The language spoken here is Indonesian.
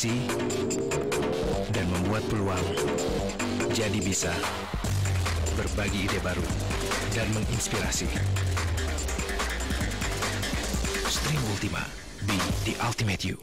inovasi, dan membuat peluang jadi bisa berbagi ide baru dan menginspirasi. Stream Ultima, be the ultimate you.